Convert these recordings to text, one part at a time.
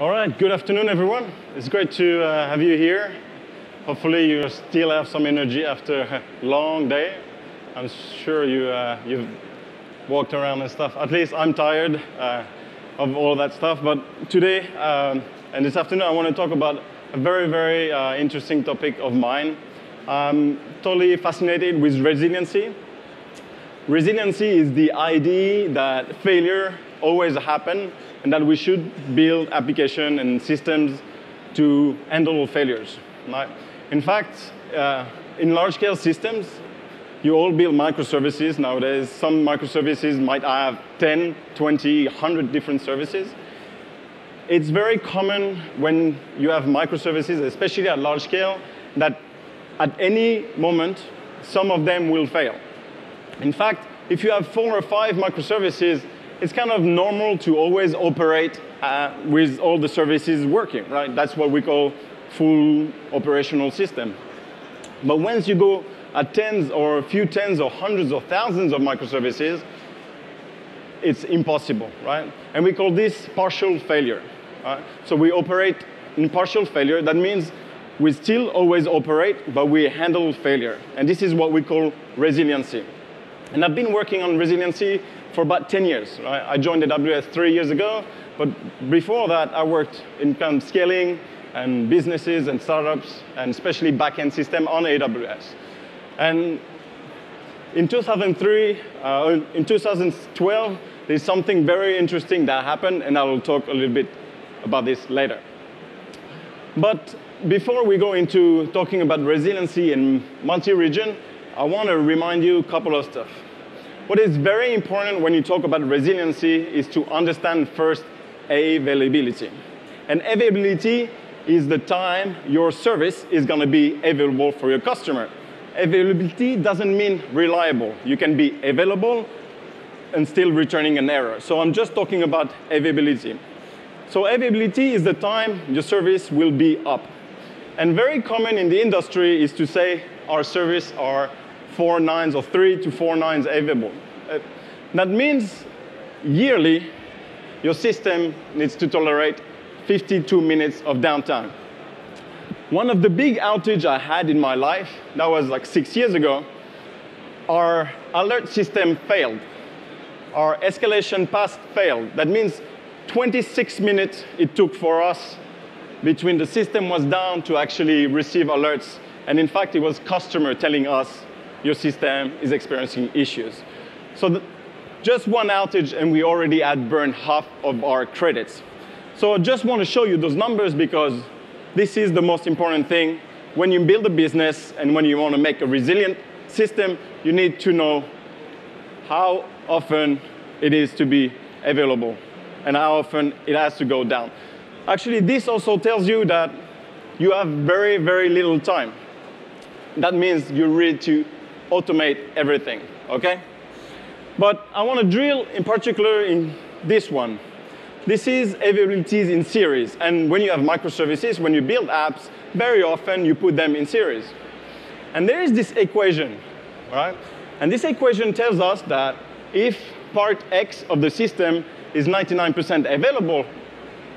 All right, good afternoon, everyone. It's great to uh, have you here. Hopefully, you still have some energy after a long day. I'm sure you, uh, you've walked around and stuff. At least I'm tired uh, of all that stuff. But today um, and this afternoon, I want to talk about a very, very uh, interesting topic of mine. I'm totally fascinated with resiliency. Resiliency is the idea that failure always happen and that we should build application and systems to handle failures. In fact, uh, in large-scale systems, you all build microservices nowadays. Some microservices might have 10, 20, 100 different services. It's very common when you have microservices, especially at large scale, that at any moment, some of them will fail. In fact, if you have four or five microservices, it's kind of normal to always operate uh, with all the services working, right? That's what we call full operational system. But once you go at tens or a few tens or hundreds or thousands of microservices, it's impossible, right? And we call this partial failure. Right? So we operate in partial failure. That means we still always operate, but we handle failure. And this is what we call resiliency. And I've been working on resiliency for about 10 years. Right? I joined AWS three years ago, but before that, I worked in kind of scaling and businesses and startups, and especially backend system on AWS. And in 2003, uh, in 2012, there's something very interesting that happened, and I will talk a little bit about this later. But before we go into talking about resiliency in multi-region, I want to remind you a couple of stuff. What is very important when you talk about resiliency is to understand first availability. And availability is the time your service is going to be available for your customer. Availability doesn't mean reliable. You can be available and still returning an error. So I'm just talking about availability. So availability is the time your service will be up. And very common in the industry is to say our service are four nines or three to four nines available. Uh, that means yearly, your system needs to tolerate 52 minutes of downtime. One of the big outages I had in my life, that was like six years ago, our alert system failed. Our escalation path failed. That means 26 minutes it took for us between the system was down to actually receive alerts. And in fact, it was customer telling us your system is experiencing issues. So just one outage and we already had burned half of our credits. So I just want to show you those numbers because this is the most important thing. When you build a business and when you want to make a resilient system, you need to know how often it is to be available and how often it has to go down. Actually, this also tells you that you have very, very little time. That means you're ready to automate everything, okay? But I want to drill in particular in this one. This is availabilities in series. And when you have microservices, when you build apps, very often you put them in series. And there is this equation, right? And this equation tells us that if part X of the system is 99% available,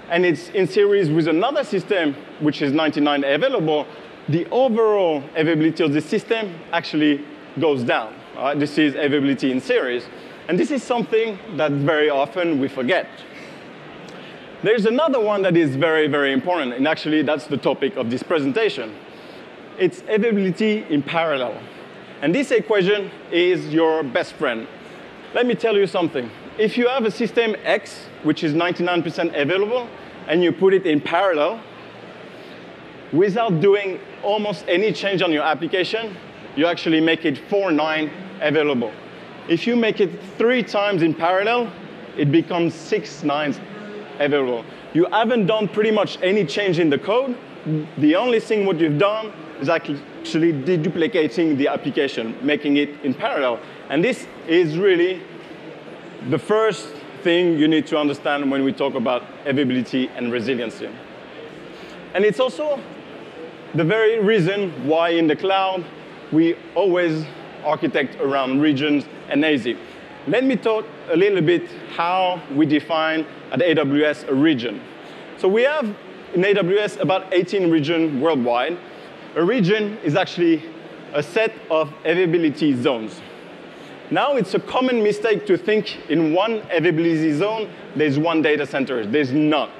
and it's in series with another system, which is 99 available, the overall availability of the system actually goes down. Right? This is availability in series. And this is something that very often we forget. There's another one that is very, very important, and actually that's the topic of this presentation. It's availability in parallel. And this equation is your best friend. Let me tell you something. If you have a system X, which is 99% available, and you put it in parallel, without doing almost any change on your application, you actually make it 4.9 available. If you make it three times in parallel, it becomes six nines available. You haven't done pretty much any change in the code. The only thing what you've done is actually deduplicating the application, making it in parallel. And this is really the first thing you need to understand when we talk about availability and resiliency. And it's also the very reason why in the cloud we always architect around regions and AZ. let me talk a little bit how we define at AWS a region. So we have in AWS about 18 regions worldwide. A region is actually a set of availability zones. Now it's a common mistake to think in one availability zone, there's one data center. There's not.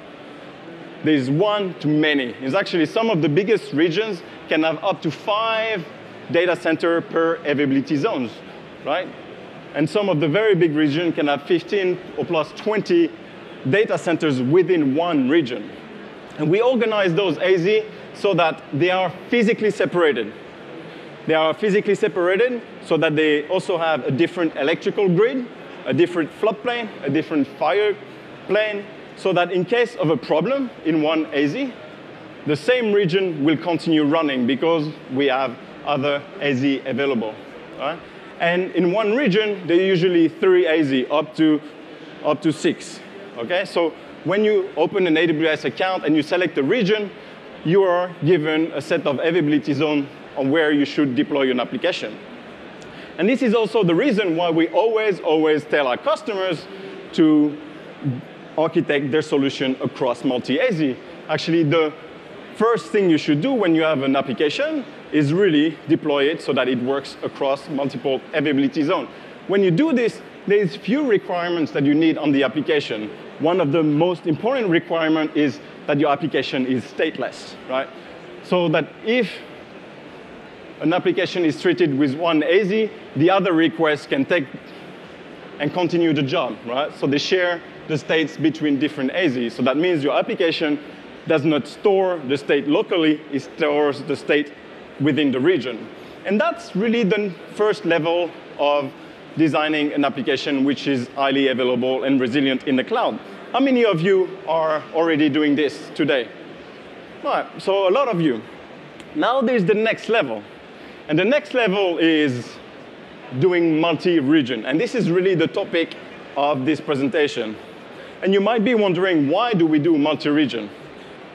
There's one to many. It's actually some of the biggest regions can have up to five data center per availability zones, right? And some of the very big regions can have 15 or plus 20 data centers within one region. And we organize those AZ so that they are physically separated. They are physically separated so that they also have a different electrical grid, a different floodplain, a different fire plane, so that in case of a problem in one AZ, the same region will continue running because we have other AZ available. Right? And in one region, there are usually three AZ, up to, up to six. Okay? So when you open an AWS account and you select a region, you are given a set of availability zone on where you should deploy an application. And this is also the reason why we always, always tell our customers to architect their solution across multi-AZ. Actually, the first thing you should do when you have an application is really deploy it so that it works across multiple availability zones. When you do this, there's few requirements that you need on the application. One of the most important requirements is that your application is stateless, right? So that if an application is treated with one AZ, the other request can take and continue the job, right? So they share the states between different AZs. So that means your application does not store the state locally, it stores the state within the region. And that's really the first level of designing an application which is highly available and resilient in the cloud. How many of you are already doing this today? Right, so a lot of you. Now there's the next level. And the next level is doing multi-region. And this is really the topic of this presentation. And you might be wondering, why do we do multi-region?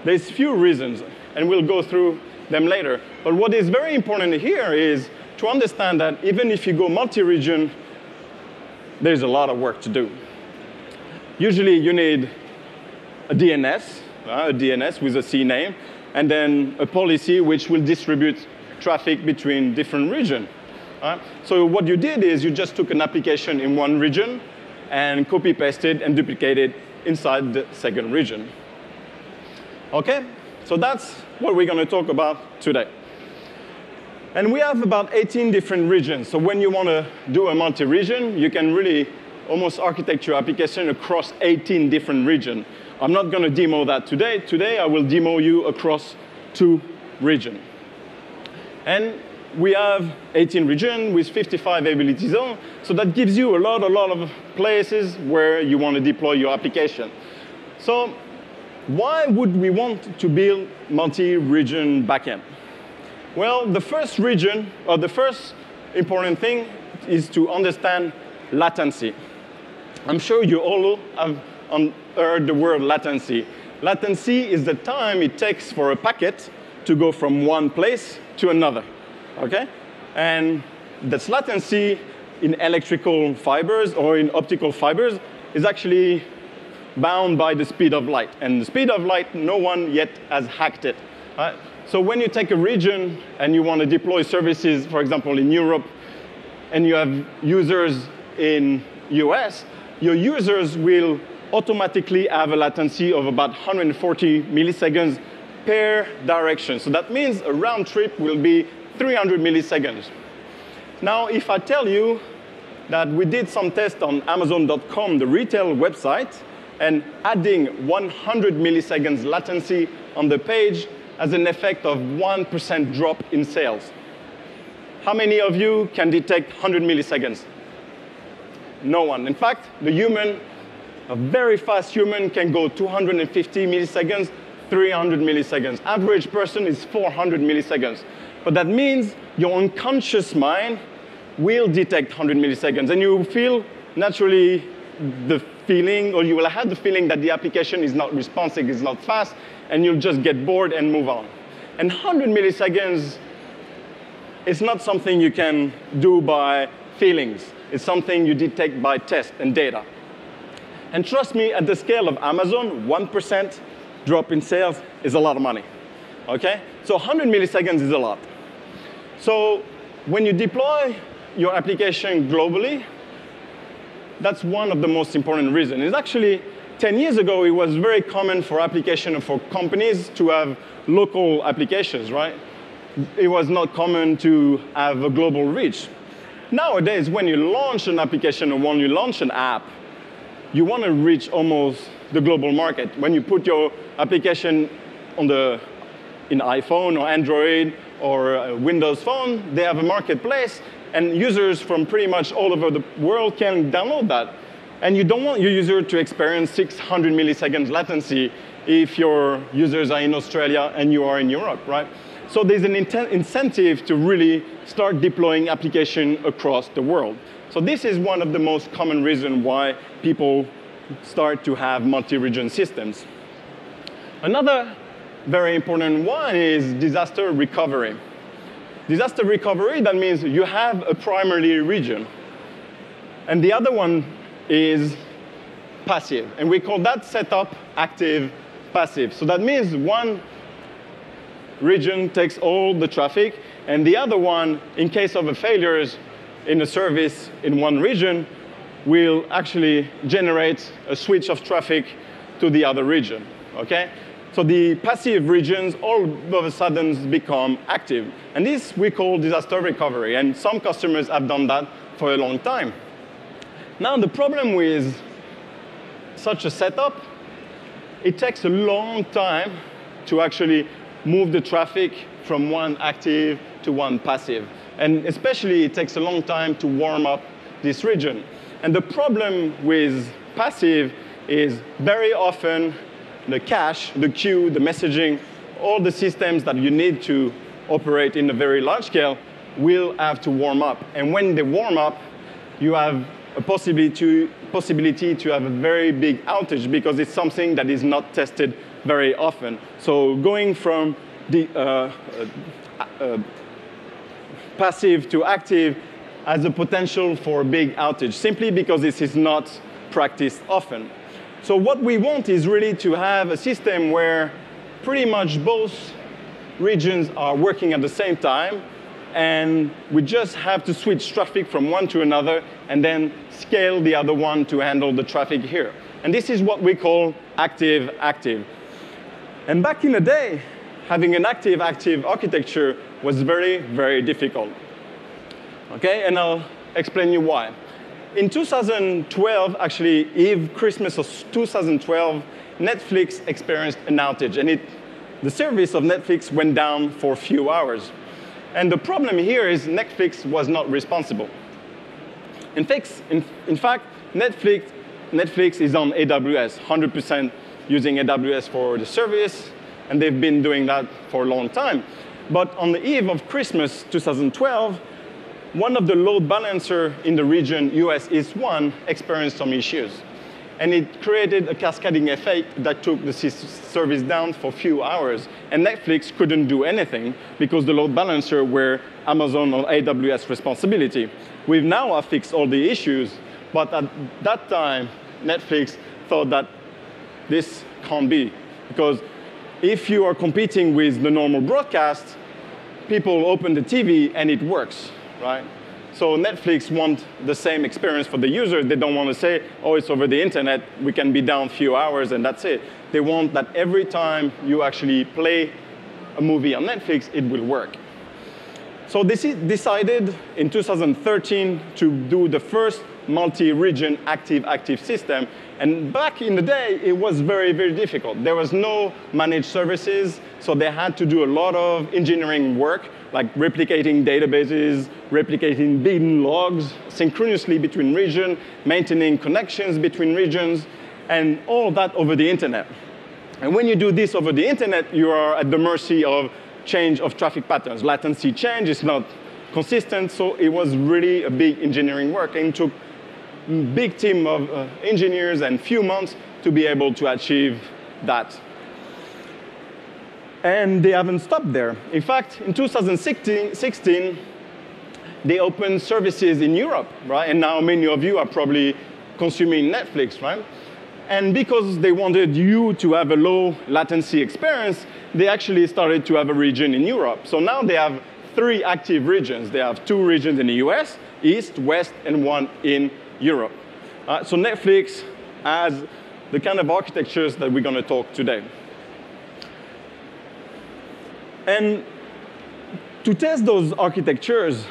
There's few reasons, and we'll go through them later. But what is very important here is to understand that even if you go multi-region, there's a lot of work to do. Usually you need a DNS, uh, a DNS with a CNAME, and then a policy which will distribute traffic between different regions. Uh, so what you did is you just took an application in one region and copy-pasted and duplicated inside the second region. Okay, so that's what we're going to talk about today. And we have about 18 different regions. So when you want to do a multi-region, you can really almost architect your application across 18 different regions. I'm not going to demo that today. Today, I will demo you across two regions. And we have 18 regions with 55 availability zones. So that gives you a lot, a lot of places where you want to deploy your application. So why would we want to build multi-region backend? Well, the first region, or the first important thing is to understand latency. I'm sure you all have heard the word latency. Latency is the time it takes for a packet to go from one place to another, okay? And this latency in electrical fibers or in optical fibers is actually bound by the speed of light. And the speed of light, no one yet has hacked it. Right? So when you take a region and you want to deploy services, for example, in Europe, and you have users in US, your users will automatically have a latency of about 140 milliseconds per direction. So that means a round trip will be 300 milliseconds. Now, if I tell you that we did some tests on Amazon.com, the retail website, and adding 100 milliseconds latency on the page has an effect of 1% drop in sales. How many of you can detect 100 milliseconds? No one. In fact, the human, a very fast human, can go 250 milliseconds, 300 milliseconds. Average person is 400 milliseconds. But that means your unconscious mind will detect 100 milliseconds, and you feel naturally the feeling, or you will have the feeling that the application is not responsive, is not fast, and you'll just get bored and move on. And 100 milliseconds is not something you can do by feelings. It's something you detect by test and data. And trust me, at the scale of Amazon, 1% drop in sales is a lot of money. Okay? So 100 milliseconds is a lot. So when you deploy your application globally, that's one of the most important reasons. It's actually 10 years ago, it was very common for application for companies to have local applications, right? It was not common to have a global reach. Nowadays, when you launch an application or when you launch an app, you want to reach almost the global market. When you put your application on the, in iPhone or Android or uh, Windows Phone, they have a marketplace, and users from pretty much all over the world can download that. And you don't want your user to experience 600 milliseconds latency if your users are in Australia and you are in Europe, right? So there's an incentive to really start deploying application across the world. So this is one of the most common reasons why people start to have multi-region systems. Another very important one is disaster recovery. Disaster recovery, that means you have a primary region. And the other one is passive. And we call that setup active passive. So that means one region takes all the traffic, and the other one, in case of a failures in a service in one region, will actually generate a switch of traffic to the other region, okay? So the passive regions all of a sudden become active. And this we call disaster recovery, and some customers have done that for a long time. Now the problem with such a setup, it takes a long time to actually move the traffic from one active to one passive. And especially, it takes a long time to warm up this region. And the problem with passive is very often the cache, the queue, the messaging, all the systems that you need to operate in a very large scale will have to warm up. And when they warm up, you have a possibility to, possibility to have a very big outage because it's something that is not tested very often. So going from the uh, uh, uh, passive to active has a potential for a big outage, simply because this is not practiced often. So what we want is really to have a system where pretty much both regions are working at the same time, and we just have to switch traffic from one to another and then scale the other one to handle the traffic here. And this is what we call active-active. And back in the day, having an active-active architecture was very, very difficult. Okay, and I'll explain you why. In 2012, actually, Eve Christmas of 2012, Netflix experienced an outage, and it, the service of Netflix went down for a few hours. And the problem here is Netflix was not responsible. In, fact, in, in fact Netflix, Netflix is on AWS, 100% using AWS for the service, and they've been doing that for a long time. But on the eve of Christmas 2012, one of the load balancer in the region, US East 1, experienced some issues. And it created a cascading effect that took the service down for a few hours. And Netflix couldn't do anything because the load balancer were Amazon or AWS responsibility. We've now fixed all the issues, but at that time, Netflix thought that this can't be. Because if you are competing with the normal broadcast, people open the TV and it works, right? So Netflix want the same experience for the user. They don't want to say, oh, it's over the internet, we can be down a few hours and that's it. They want that every time you actually play a movie on Netflix, it will work. So they decided in 2013 to do the first multi-region active-active system. And back in the day, it was very, very difficult. There was no managed services, so they had to do a lot of engineering work, like replicating databases, replicating bin logs synchronously between regions, maintaining connections between regions, and all that over the internet. And when you do this over the internet, you are at the mercy of change of traffic patterns. Latency change is not consistent, so it was really a big engineering work and took a big team of uh, engineers and few months to be able to achieve that. And they haven't stopped there. In fact, in 2016, they opened services in Europe, right? And now many of you are probably consuming Netflix, right? And because they wanted you to have a low latency experience, they actually started to have a region in Europe. So now they have three active regions. They have two regions in the US, East, West, and one in Europe. Uh, so Netflix has the kind of architectures that we're going to talk today. And to test those architectures,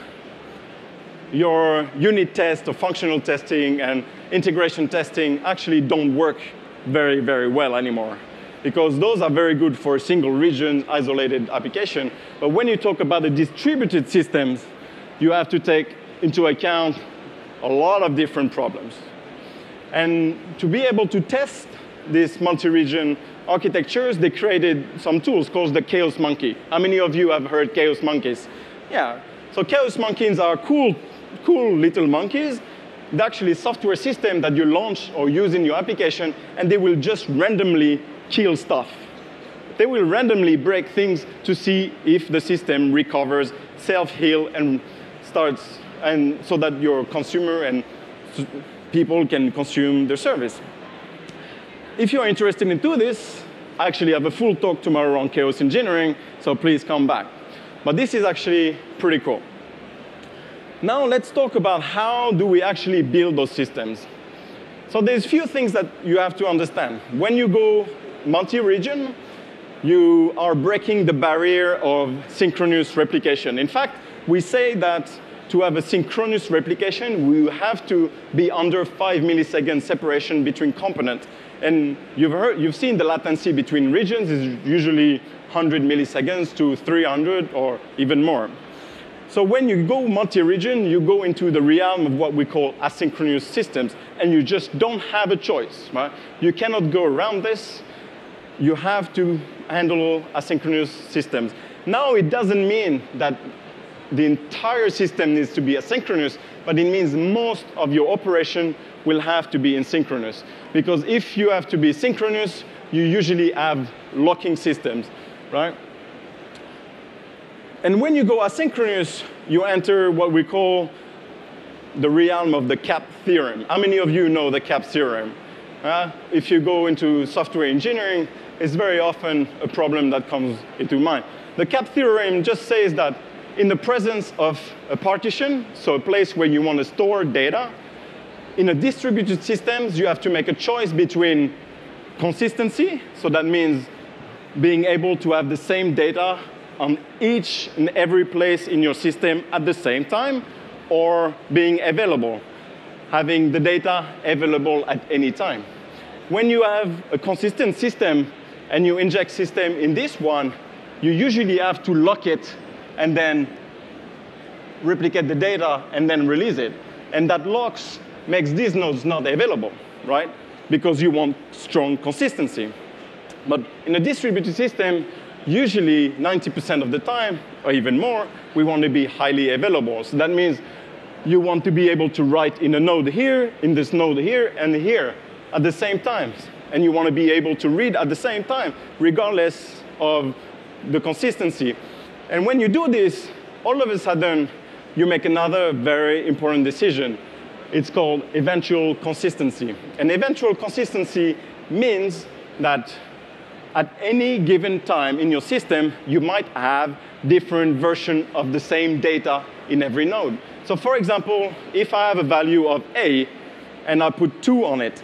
your unit test or functional testing and integration testing actually don't work very, very well anymore. Because those are very good for single region, isolated application. But when you talk about the distributed systems, you have to take into account a lot of different problems. And to be able to test this multi-region architectures, they created some tools called the Chaos Monkey. How many of you have heard Chaos Monkeys? Yeah. So Chaos Monkeys are cool, cool little monkeys. They're actually software system that you launch or use in your application, and they will just randomly kill stuff. They will randomly break things to see if the system recovers, self-heal, and starts, and so that your consumer and people can consume their service. If you're interested in do this, I actually have a full talk tomorrow on chaos engineering, so please come back. But this is actually pretty cool. Now let's talk about how do we actually build those systems. So there's a few things that you have to understand. When you go multi-region, you are breaking the barrier of synchronous replication. In fact, we say that to have a synchronous replication, we have to be under five millisecond separation between components. And you've, heard, you've seen the latency between regions is usually 100 milliseconds to 300 or even more. So when you go multi-region, you go into the realm of what we call asynchronous systems, and you just don't have a choice. Right? You cannot go around this. You have to handle asynchronous systems. Now, it doesn't mean that the entire system needs to be asynchronous, but it means most of your operation will have to be asynchronous. Because if you have to be synchronous, you usually have locking systems, right? And when you go asynchronous, you enter what we call the realm of the CAP theorem. How many of you know the CAP theorem? Uh, if you go into software engineering, it's very often a problem that comes into mind. The CAP theorem just says that in the presence of a partition, so a place where you want to store data, in a distributed systems, you have to make a choice between consistency, so that means being able to have the same data on each and every place in your system at the same time, or being available, having the data available at any time. When you have a consistent system and you inject system in this one, you usually have to lock it and then replicate the data and then release it. And that locks makes these nodes not available, right? Because you want strong consistency. But in a distributed system, usually 90% of the time, or even more, we want to be highly available. So that means you want to be able to write in a node here, in this node here, and here at the same time. And you want to be able to read at the same time, regardless of the consistency. And when you do this, all of a sudden, you make another very important decision. It's called eventual consistency. And eventual consistency means that at any given time in your system, you might have different version of the same data in every node. So for example, if I have a value of A and I put 2 on it,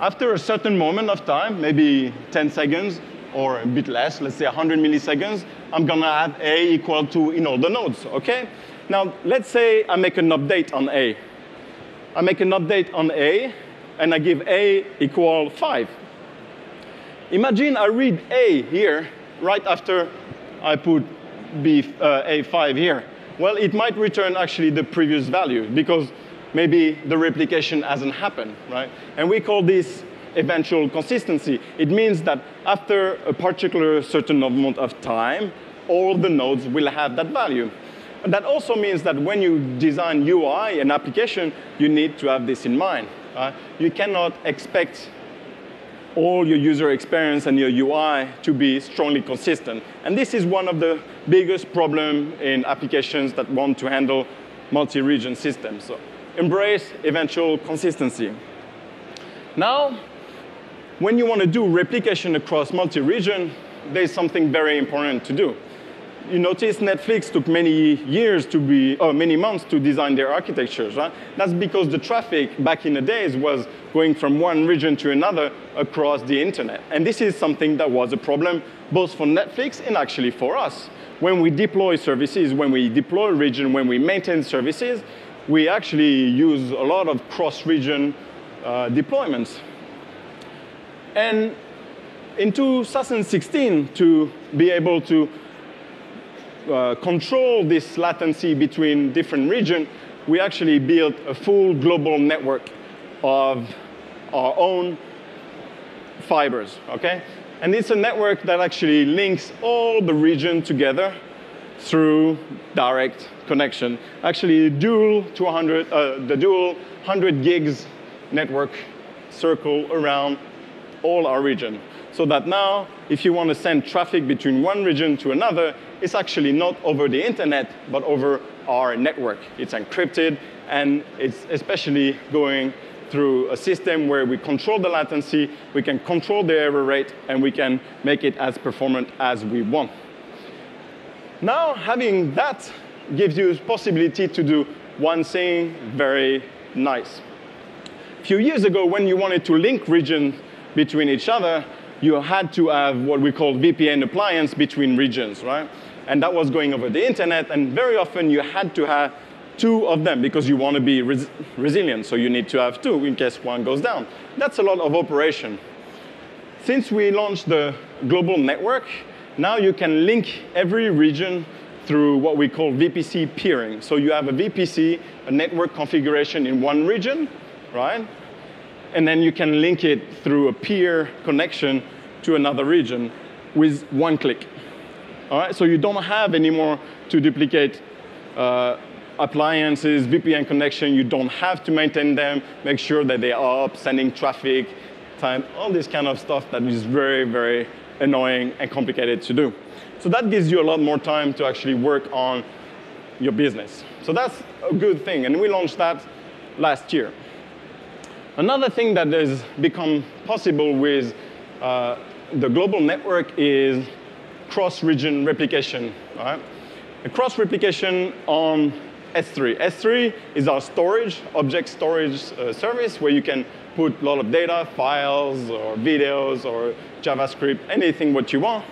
after a certain moment of time, maybe 10 seconds, or a bit less, let's say 100 milliseconds, I'm gonna have A equal to in all the nodes, okay? Now, let's say I make an update on A. I make an update on A, and I give A equal 5. Imagine I read A here right after I put B, uh, A5 here. Well, it might return actually the previous value because maybe the replication hasn't happened, right? And we call this eventual consistency. It means that after a particular certain amount of time, all the nodes will have that value. That also means that when you design UI and application, you need to have this in mind. Uh, you cannot expect all your user experience and your UI to be strongly consistent. And this is one of the biggest problems in applications that want to handle multi-region systems. So embrace eventual consistency. Now, when you want to do replication across multi-region, there's something very important to do you notice Netflix took many years to be, or many months to design their architectures, right? That's because the traffic back in the days was going from one region to another across the internet. And this is something that was a problem both for Netflix and actually for us. When we deploy services, when we deploy region, when we maintain services, we actually use a lot of cross-region uh, deployments. And in 2016, to be able to uh, control this latency between different regions, we actually built a full global network of our own fibers, okay? And it's a network that actually links all the region together through direct connection. Actually, dual 200, uh, the dual 100 gigs network circle around all our region. So that now, if you want to send traffic between one region to another, it's actually not over the internet, but over our network. It's encrypted, and it's especially going through a system where we control the latency, we can control the error rate, and we can make it as performant as we want. Now, having that gives you possibility to do one thing very nice. A few years ago, when you wanted to link regions between each other, you had to have what we call VPN appliance between regions, right? And that was going over the internet, and very often you had to have two of them because you want to be res resilient, so you need to have two in case one goes down. That's a lot of operation. Since we launched the global network, now you can link every region through what we call VPC peering. So you have a VPC, a network configuration in one region, right? And then you can link it through a peer connection to another region with one click. All right, so you don't have anymore to duplicate uh, appliances, VPN connection. You don't have to maintain them, make sure that they are up, sending traffic, time, all this kind of stuff that is very, very annoying and complicated to do. So that gives you a lot more time to actually work on your business. So that's a good thing, and we launched that last year. Another thing that has become possible with uh, the global network is cross-region replication. Right? A cross-replication on S3. S3 is our storage, object storage uh, service where you can put a lot of data, files, or videos, or JavaScript, anything what you want.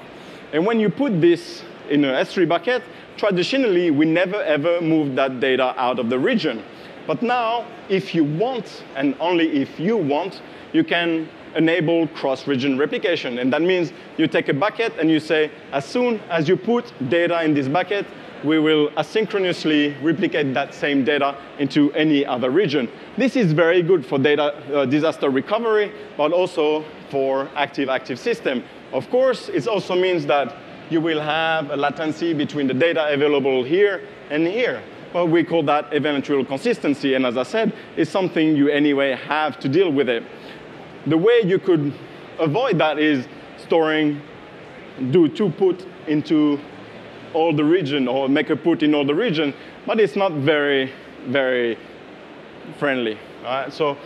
And when you put this in an S3 bucket, traditionally, we never ever move that data out of the region. But now, if you want, and only if you want, you can enable cross-region replication. And that means you take a bucket and you say, as soon as you put data in this bucket, we will asynchronously replicate that same data into any other region. This is very good for data uh, disaster recovery, but also for active-active system. Of course, it also means that you will have a latency between the data available here and here. Well, we call that eventual consistency, and as I said, it's something you anyway have to deal with it the way you could avoid that is storing, do two put into all the region or make a put in all the region, but it's not very, very friendly. So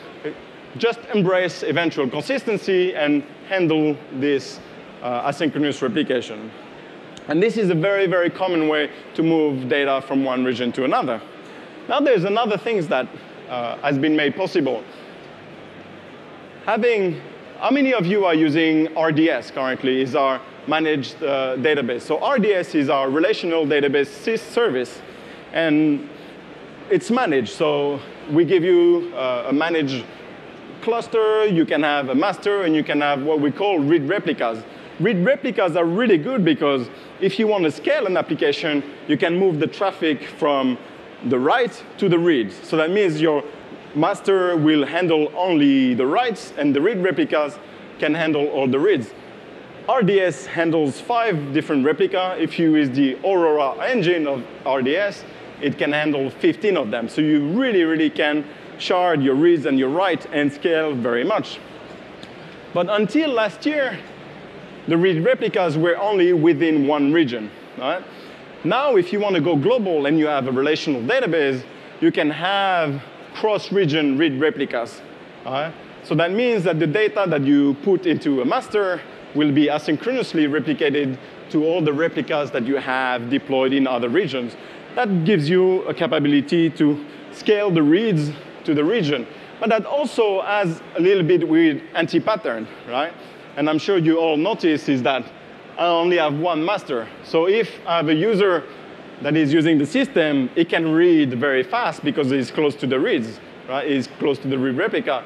just embrace eventual consistency and handle this uh, asynchronous replication. And this is a very, very common way to move data from one region to another. Now there's another thing that uh, has been made possible having, how many of you are using RDS currently is our managed uh, database? So RDS is our relational database service, and it's managed. So we give you uh, a managed cluster, you can have a master, and you can have what we call read replicas. Read replicas are really good because if you want to scale an application, you can move the traffic from the write to the read. So that means your master will handle only the writes, and the read replicas can handle all the reads. RDS handles five different replica. If you use the Aurora engine of RDS, it can handle 15 of them. So you really, really can shard your reads and your write and scale very much. But until last year, the read replicas were only within one region. Right? Now, if you want to go global and you have a relational database, you can have cross-region read replicas. Right? So that means that the data that you put into a master will be asynchronously replicated to all the replicas that you have deployed in other regions. That gives you a capability to scale the reads to the region. But that also has a little bit with anti-pattern, right? And I'm sure you all notice is that I only have one master. So if I have a user that is using the system, it can read very fast because it's close to the reads, right? It's close to the read replica.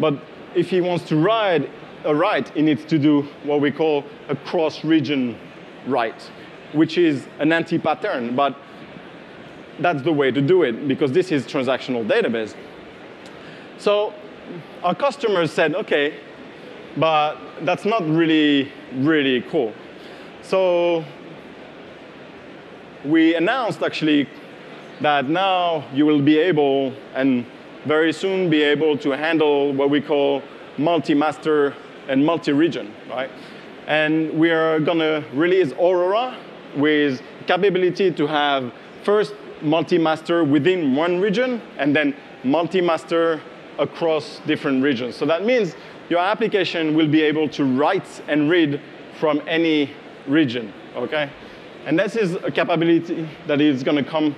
But if he wants to write a write, he needs to do what we call a cross-region write, which is an anti-pattern. But that's the way to do it because this is a transactional database. So our customers said, okay, but that's not really, really cool. So we announced actually that now you will be able and very soon be able to handle what we call multi-master and multi-region, right? And we are going to release Aurora with capability to have first multi-master within one region and then multi-master across different regions. So that means your application will be able to write and read from any region, okay? And this is a capability that is going to come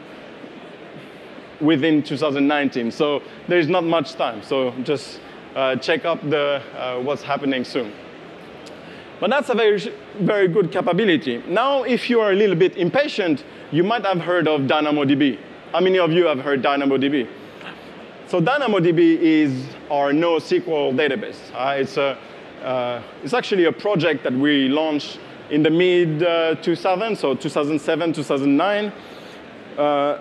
within 2019. So there's not much time. So just uh, check up the, uh, what's happening soon. But that's a very, very good capability. Now, if you are a little bit impatient, you might have heard of DynamoDB. How many of you have heard DynamoDB? So DynamoDB is our NoSQL database. Uh, it's, a, uh, it's actually a project that we launched in the mid uh, 2000s, so 2007, 2009. Uh,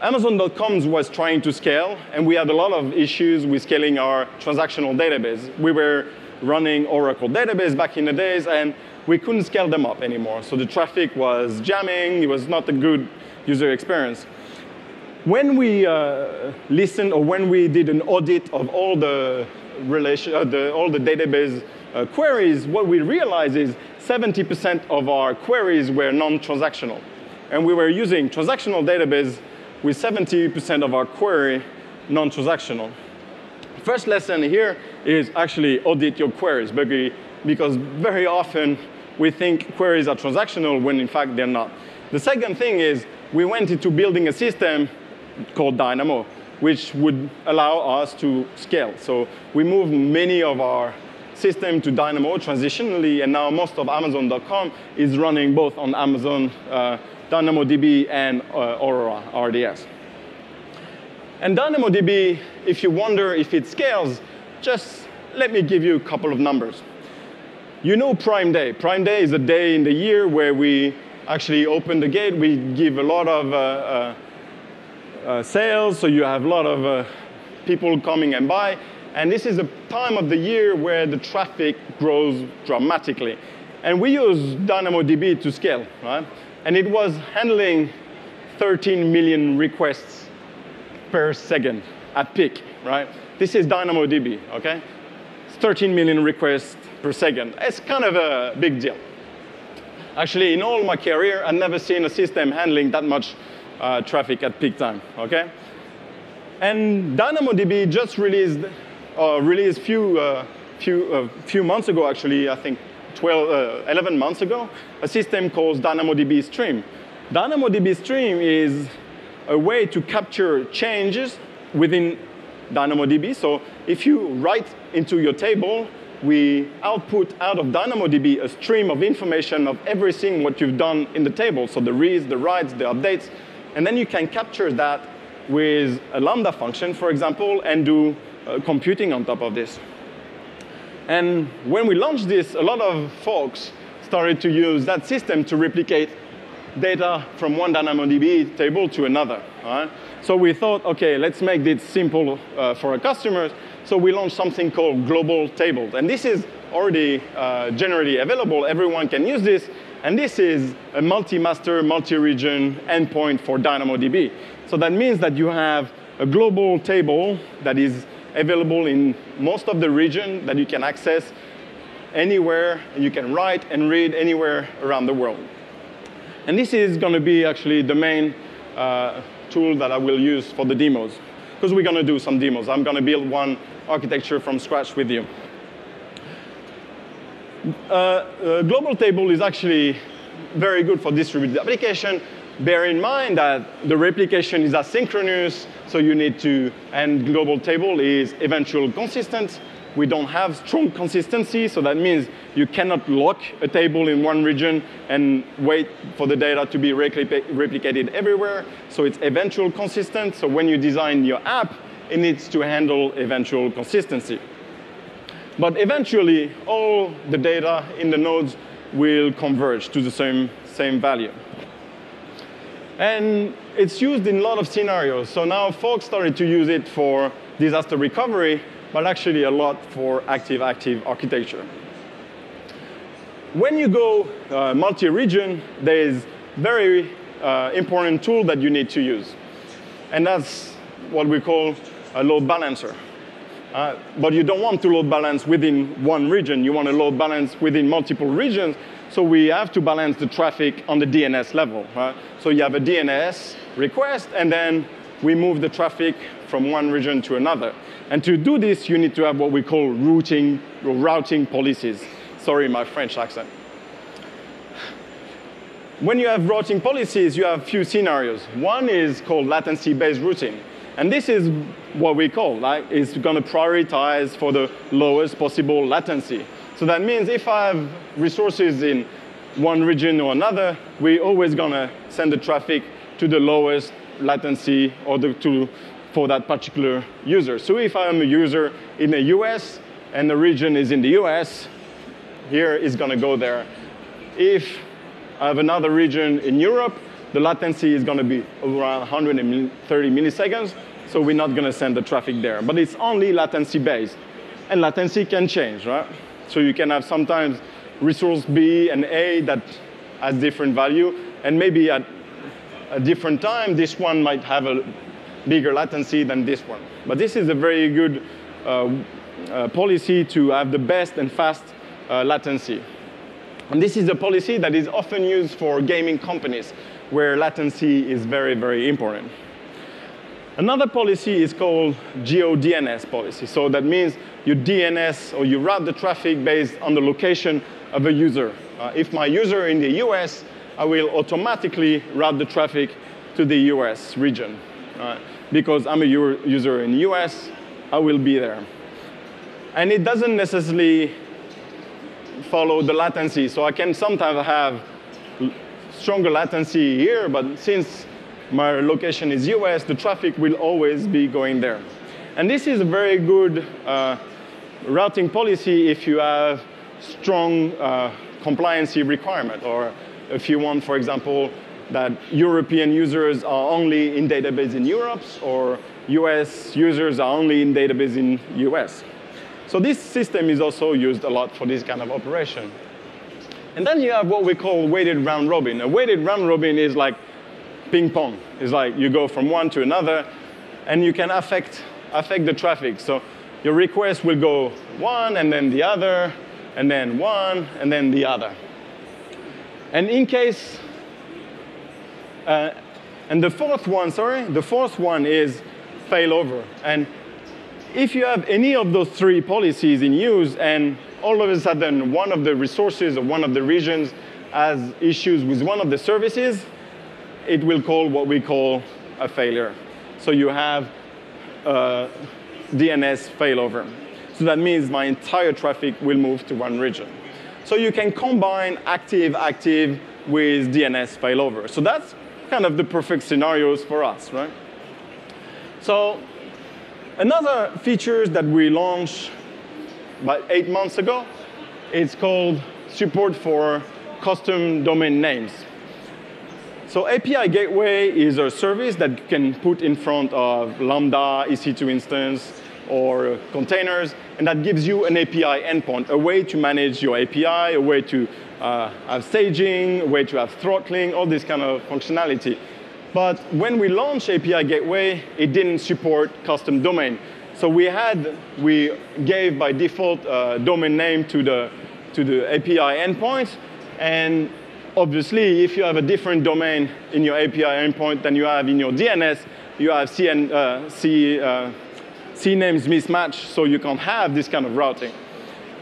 Amazon.com was trying to scale, and we had a lot of issues with scaling our transactional database. We were running Oracle database back in the days, and we couldn't scale them up anymore. So the traffic was jamming. It was not a good user experience. When we uh, listened, or when we did an audit of all the, relation, uh, the, all the database uh, queries, what we realized is 70% of our queries were non-transactional. And we were using transactional database with 70% of our query non-transactional. First lesson here is actually audit your queries, because very often we think queries are transactional when in fact they're not. The second thing is we went into building a system called Dynamo, which would allow us to scale. So we moved many of our system to Dynamo transitionally, and now most of Amazon.com is running both on Amazon uh, DynamoDB and uh, Aurora RDS. And DynamoDB, if you wonder if it scales, just let me give you a couple of numbers. You know Prime Day. Prime Day is a day in the year where we actually open the gate. We give a lot of uh, uh, uh, sales, so you have a lot of uh, people coming and buy. And this is a time of the year where the traffic grows dramatically. And we use DynamoDB to scale, right? and it was handling 13 million requests per second at peak, right? This is DynamoDB, okay? It's 13 million requests per second. It's kind of a big deal. Actually, in all my career, I've never seen a system handling that much uh, traffic at peak time, okay? And DynamoDB just released, uh, released few, uh, few, uh, few months ago, actually, I think 12, uh, 11 months ago, a system called DynamoDB Stream. DynamoDB Stream is a way to capture changes within DynamoDB. So if you write into your table, we output out of DynamoDB a stream of information of everything what you've done in the table. So the reads, the writes, the updates. And then you can capture that with a Lambda function, for example, and do computing on top of this. And when we launched this, a lot of folks started to use that system to replicate data from one DynamoDB table to another. Right? So we thought, OK, let's make this simple uh, for our customers. So we launched something called Global Tables. And this is already uh, generally available. Everyone can use this. And this is a multi-master, multi-region endpoint for DynamoDB. So that means that you have a global table that is available in most of the region that you can access anywhere, and you can write and read anywhere around the world. And this is going to be actually the main uh, tool that I will use for the demos, because we're going to do some demos. I'm going to build one architecture from scratch with you. Uh, uh, global table is actually very good for distributed application. Bear in mind that the replication is asynchronous, so you need to, and global table is eventual consistent. We don't have strong consistency, so that means you cannot lock a table in one region and wait for the data to be replicated everywhere. So it's eventual consistent, so when you design your app, it needs to handle eventual consistency. But eventually, all the data in the nodes will converge to the same, same value. And it's used in a lot of scenarios. So now folks started to use it for disaster recovery, but actually a lot for active-active architecture. When you go uh, multi-region, there is very uh, important tool that you need to use. And that's what we call a load balancer. Uh, but you don't want to load balance within one region. You want to load balance within multiple regions. So we have to balance the traffic on the DNS level. Right? So you have a DNS request, and then we move the traffic from one region to another. And to do this, you need to have what we call routing, or routing policies. Sorry, my French accent. When you have routing policies, you have a few scenarios. One is called latency-based routing. And this is what we call, like, it's going to prioritize for the lowest possible latency. So that means if I have resources in one region or another, we're always going to send the traffic to the lowest latency or the, to, for that particular user. So if I'm a user in the US and the region is in the US, here is going to go there. If I have another region in Europe, the latency is going to be around 130 milliseconds, so we're not going to send the traffic there. But it's only latency based. And latency can change, right? So you can have sometimes resource B and A that has different value, and maybe at a different time, this one might have a bigger latency than this one. But this is a very good uh, uh, policy to have the best and fast uh, latency. And this is a policy that is often used for gaming companies where latency is very, very important. Another policy is called GeoDNS policy. So that means you DNS or you route the traffic based on the location of a user. Uh, if my user in the US, I will automatically route the traffic to the US region. Uh, because I'm a user in the US, I will be there. And it doesn't necessarily follow the latency. So I can sometimes have stronger latency here, but since my location is US, the traffic will always be going there. And this is a very good uh, routing policy if you have strong uh, compliancy requirement, or if you want, for example, that European users are only in database in Europe, or US users are only in database in US. So this system is also used a lot for this kind of operation. And then you have what we call weighted round robin. A weighted round robin is like ping pong. It's like you go from one to another, and you can affect, affect the traffic. So your request will go one, and then the other, and then one, and then the other. And in case, uh, and the fourth one, sorry, the fourth one is failover. And if you have any of those three policies in use and all of a sudden one of the resources or one of the regions has issues with one of the services, it will call what we call a failure. So you have Uh, a DNS failover. So that means my entire traffic will move to one region. So you can combine active-active with DNS failover. So that's kind of the perfect scenarios for us, right? So another feature that we launched about eight months ago. It's called support for custom domain names. So API Gateway is a service that you can put in front of Lambda, EC2 instance, or containers, and that gives you an API endpoint, a way to manage your API, a way to uh, have staging, a way to have throttling, all this kind of functionality. But when we launched API Gateway, it didn't support custom domain. So we had, we gave by default uh, domain name to the, to the API endpoint. And obviously, if you have a different domain in your API endpoint than you have in your DNS, you have C, and, uh, C, uh, names mismatch, so you can't have this kind of routing.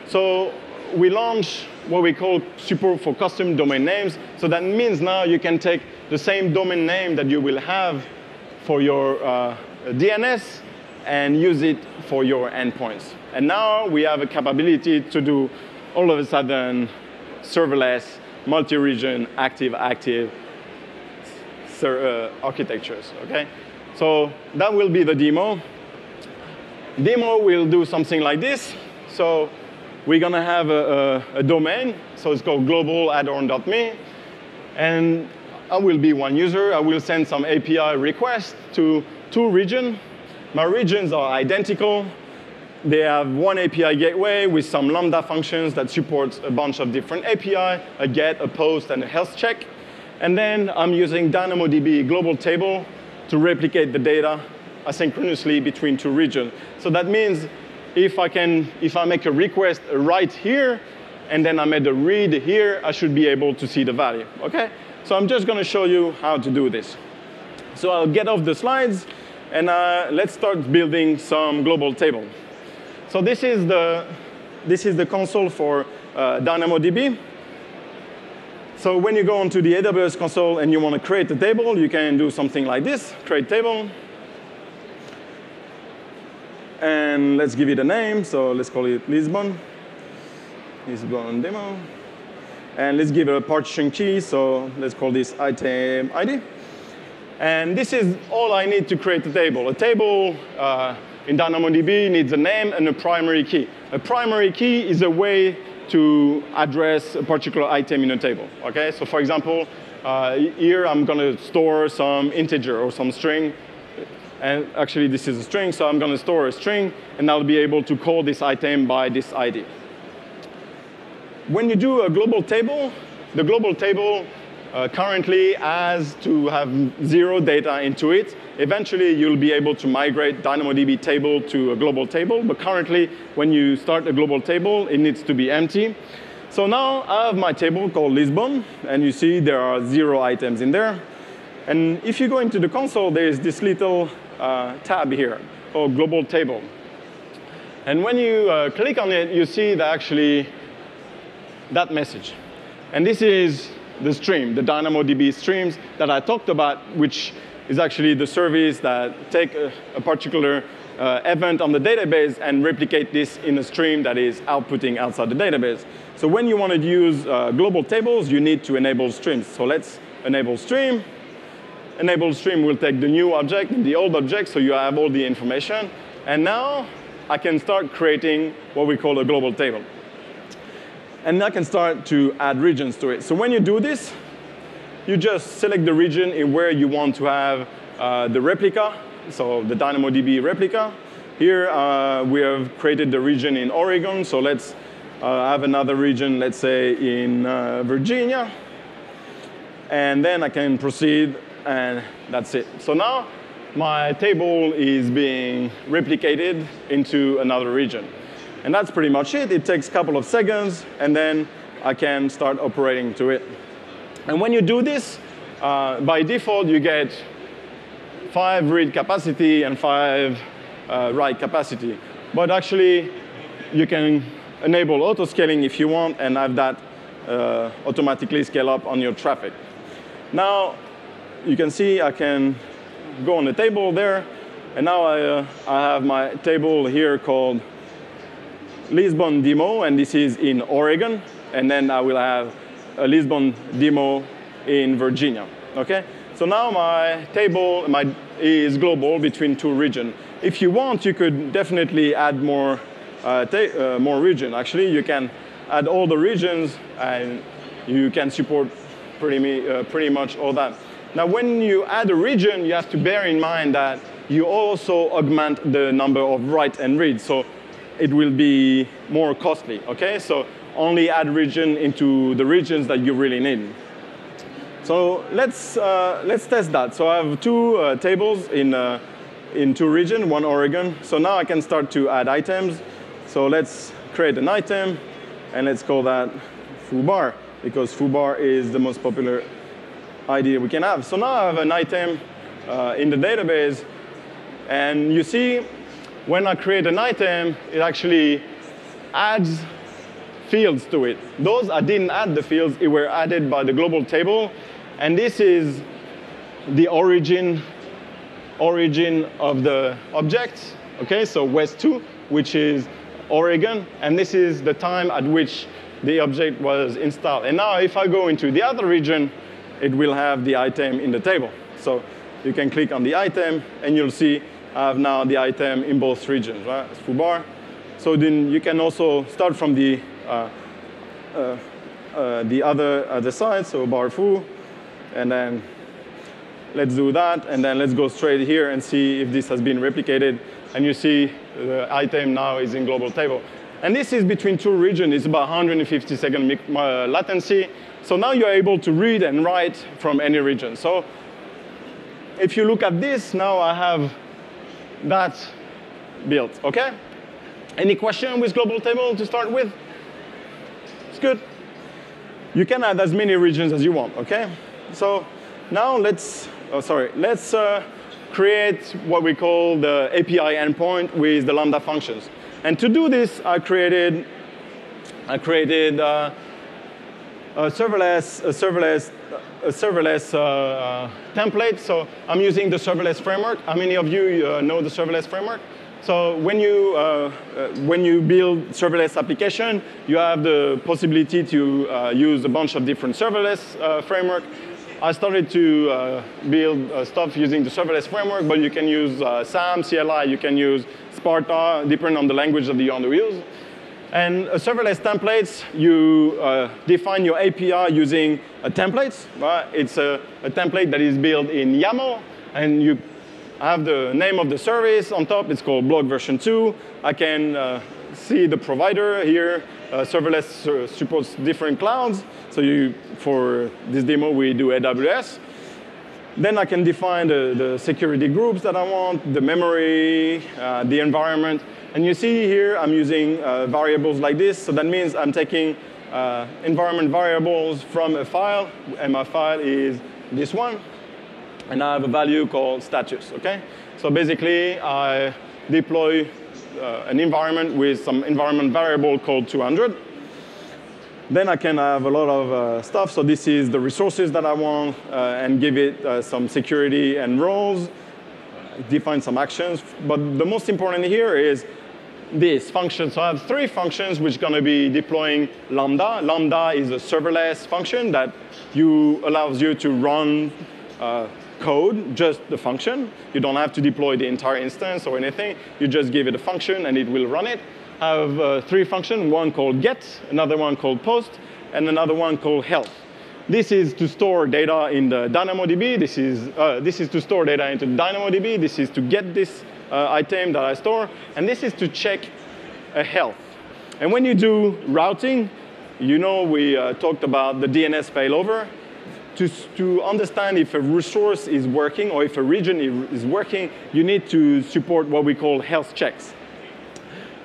So we launched what we call support for custom domain names. So that means now you can take the same domain name that you will have for your uh, DNS and use it for your endpoints. And now we have a capability to do all of a sudden serverless, multi-region, active-active uh, architectures, okay? So that will be the demo. Demo will do something like this. So we're gonna have a, a, a domain, so it's called global addon.me, and I will be one user. I will send some API requests to two regions. My regions are identical. They have one API gateway with some Lambda functions that supports a bunch of different API, a get, a post, and a health check. And then I'm using DynamoDB global table to replicate the data asynchronously between two regions. So that means if I can, if I make a request right here, and then I made a read here, I should be able to see the value, okay? So I'm just gonna show you how to do this. So I'll get off the slides, and uh, let's start building some global table. So this is the, this is the console for uh, DynamoDB. So when you go onto the AWS console and you want to create a table, you can do something like this, create table. And let's give it a name. So let's call it Lisbon. Lisbon demo. And let's give it a partition key. So let's call this item ID. And this is all I need to create a table. A table uh, in DynamoDB needs a name and a primary key. A primary key is a way to address a particular item in a table. Okay, so for example, uh, here I'm going to store some integer or some string and actually, this is a string, so I'm going to store a string, and I'll be able to call this item by this ID. When you do a global table, the global table uh, currently has to have zero data into it. Eventually, you'll be able to migrate DynamoDB table to a global table, but currently, when you start a global table, it needs to be empty. So now I have my table called Lisbon, and you see there are zero items in there. And if you go into the console, there's this little uh, tab here called Global Table. And when you uh, click on it, you see that actually that message. And this is the stream, the DynamoDB streams that I talked about, which is actually the service that take a, a particular uh, event on the database and replicate this in a stream that is outputting outside the database. So when you want to use uh, global tables, you need to enable streams. So let's enable stream enable stream will take the new object and the old object, so you have all the information. And now I can start creating what we call a global table. And I can start to add regions to it. So when you do this, you just select the region in where you want to have uh, the replica, so the DynamoDB replica. Here uh, we have created the region in Oregon, so let's uh, have another region, let's say in uh, Virginia. And then I can proceed and that's it. So now my table is being replicated into another region. And that's pretty much it. It takes a couple of seconds, and then I can start operating to it. And when you do this, uh, by default, you get five read capacity and five uh, write capacity. But actually, you can enable auto-scaling if you want and have that uh, automatically scale up on your traffic. Now, you can see I can go on the table there, and now I, uh, I have my table here called Lisbon demo, and this is in Oregon, and then I will have a Lisbon demo in Virginia. Okay, so now my table my, is global between two regions. If you want, you could definitely add more, uh, uh, more region. Actually, you can add all the regions, and you can support pretty, uh, pretty much all that. Now, when you add a region, you have to bear in mind that you also augment the number of write and read. So it will be more costly, okay? So only add region into the regions that you really need. So let's, uh, let's test that. So I have two uh, tables in, uh, in two regions, one Oregon. So now I can start to add items. So let's create an item, and let's call that foobar, because foobar is the most popular idea we can have. So now I have an item uh, in the database, and you see, when I create an item, it actually adds fields to it. Those I didn't add the fields, it were added by the global table, and this is the origin origin of the object. Okay, so West 2, which is Oregon, and this is the time at which the object was installed. And now if I go into the other region, it will have the item in the table. So you can click on the item, and you'll see I have now the item in both regions, right? Foobar. So then you can also start from the Uh, uh, uh, the other other side, so bar foo, and then let's do that, and then let's go straight here and see if this has been replicated. And you see the item now is in global table. And this is between two regions. It's about 150 second latency. So now you're able to read and write from any region. So if you look at this, now I have that built, okay? Any question with global table to start with? Good. You can add as many regions as you want, okay? So now let's, oh, sorry, let's uh, create what we call the API endpoint with the Lambda functions. And to do this, I created, I created uh, a serverless, a serverless, a serverless uh, uh, template. So I'm using the serverless framework. How many of you uh, know the serverless framework? So when you, uh, uh, when you build serverless application, you have the possibility to uh, use a bunch of different serverless uh, framework. I started to uh, build uh, stuff using the serverless framework, but you can use SAM, CLI, you can use Sparta, depending on the language that you want to use. And serverless templates, you define your API using templates. Right? It's a, a template that is built in YAML, and you I have the name of the service on top. It's called blog version 2. I can uh, see the provider here. Uh, serverless supports different clouds. So you, for this demo, we do AWS. Then I can define the, the security groups that I want, the memory, uh, the environment. And you see here, I'm using uh, variables like this. So that means I'm taking uh, environment variables from a file, and my file is this one and I have a value called status, okay? So basically, I deploy uh, an environment with some environment variable called 200. Then I can have a lot of uh, stuff. So this is the resources that I want uh, and give it uh, some security and roles, define some actions. But the most important here is this function. So I have three functions which are going to be deploying Lambda. Lambda is a serverless function that you allows you to run uh, code, just the function. You don't have to deploy the entire instance or anything. You just give it a function and it will run it. I have uh, three functions, one called get, another one called post, and another one called health. This is to store data in the DynamoDB. This is, uh, this is to store data into DynamoDB. This is to get this uh, item that I store. And this is to check a health. And when you do routing, you know we uh, talked about the DNS failover to, to understand if a resource is working or if a region is working, you need to support what we call health checks.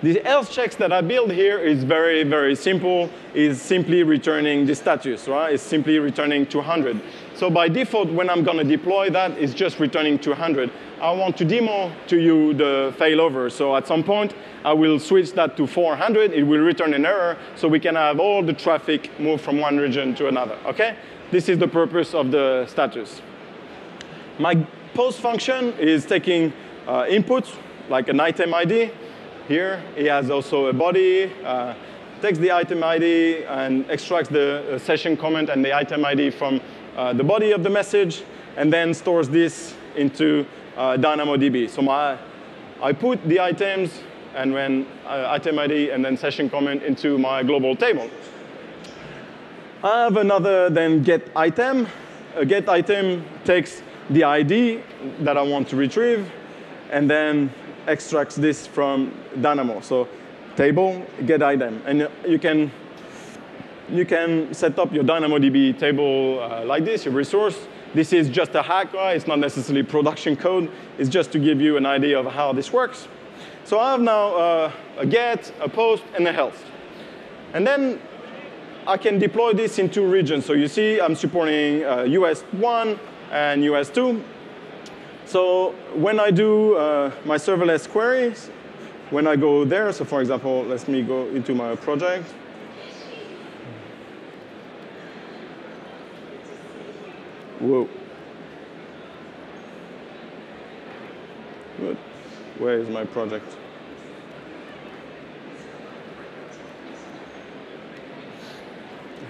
The health checks that I build here is very, very simple. Is simply returning the status, right? It's simply returning 200. So by default, when I'm going to deploy that, it's just returning 200. I want to demo to you the failover. So at some point, I will switch that to 400. It will return an error, so we can have all the traffic move from one region to another, okay? This is the purpose of the status. My post function is taking uh, inputs, like an item ID. Here, it has also a body, uh, takes the item ID and extracts the uh, session comment and the item ID from uh, the body of the message, and then stores this into uh, DynamoDB. So my, I put the items and when uh, item ID and then session comment into my global table. I have another then get item. A get item takes the ID that I want to retrieve and then extracts this from Dynamo. So table, get item. And you can, you can set up your DynamoDB table uh, like this, your resource, This is just a hack, right? It's not necessarily production code. It's just to give you an idea of how this works. So I have now uh, a get, a post, and a health. And then I can deploy this in two regions. So you see I'm supporting uh, US 1 and US 2. So when I do uh, my serverless queries, when I go there, so for example, let me go into my project. Whoa. Good. Where is my project?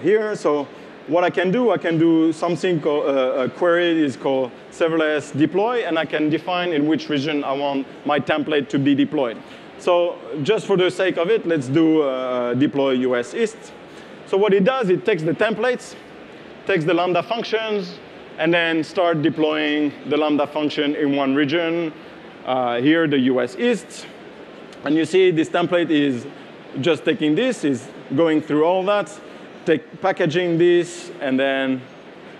Here, so what I can do, I can do something called uh, a query is called serverless deploy, and I can define in which region I want my template to be deployed. So just for the sake of it, let's do uh, deploy US East. So what it does, it takes the templates, takes the Lambda functions, and then start deploying the Lambda function in one region. Uh, here, the US East. And you see this template is just taking this, is going through all that, take, packaging this, and then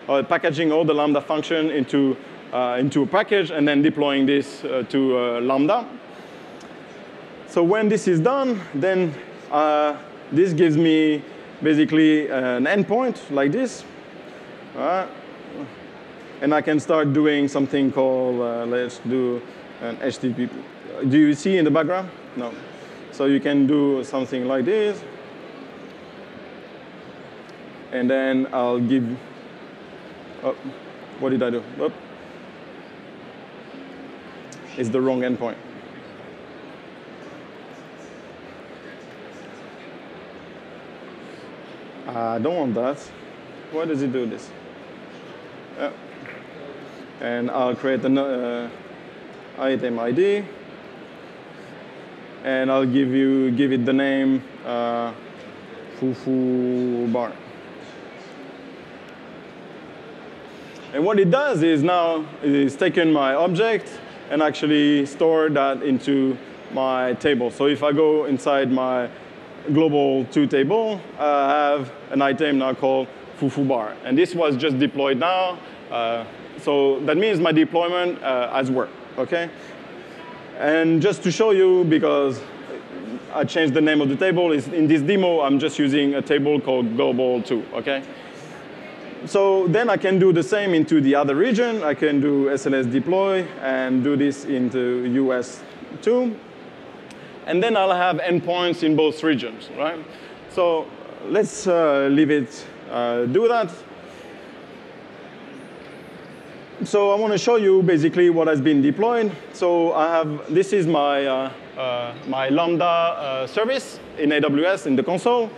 uh, packaging all the Lambda function into, uh, into a package, and then deploying this uh, to uh, Lambda. So when this is done, then uh, this gives me basically an endpoint like this. and I can start doing something called, uh, let's do an HTTP. Do you see in the background? No. So you can do something like this. And then I'll give, oh, what did I do? Oh. It's the wrong endpoint. I don't want that. Why does it do this? Yeah. And I'll create an uh, item ID. And I'll give you give it the name uh, Fufu Bar. And what it does is now it's taken my object and actually store that into my table. So if I go inside my global two table, I have an item now called Fufu bar. And this was just deployed now. Uh, so that means my deployment uh, has worked, okay? And just to show you, because I changed the name of the table, is in this demo, I'm just using a table called global 2, okay? So then I can do the same into the other region. I can do SLS deploy and do this into US 2 and then I'll have endpoints in both regions, right? So let's uh, leave it uh, do that. So I want to show you basically what has been deployed. So I have, this is my, uh, uh my Lambda uh, service in AWS in the console.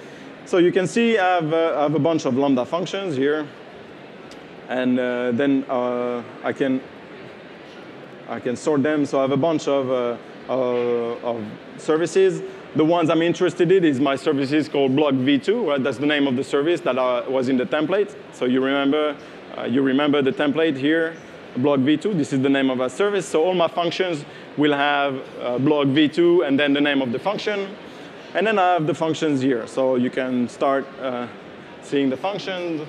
So you can see I have, uh, I have a bunch of Lambda functions here. And then I, can, I can sort them. So I have a bunch of uh, of services. The ones I'm interested in is my services called Blog V2. Right? That's the name of the service that uh, was in the template. So you remember, uh, you remember the template here, Blog V2. This is the name of our service. So all my functions will have uh, Blog V2 and then the name of the function. And then I have the functions here. So you can start uh, seeing the functions.